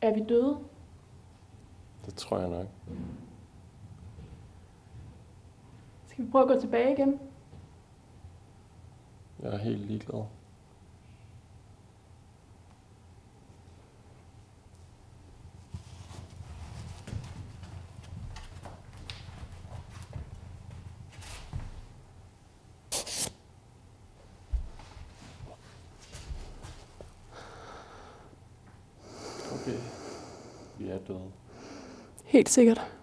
Er vi døde? Det tror jeg nok. Skal vi prøve at gå tilbage igen? Jeg er helt ligeglad. Vi er døde. Helt sikkert.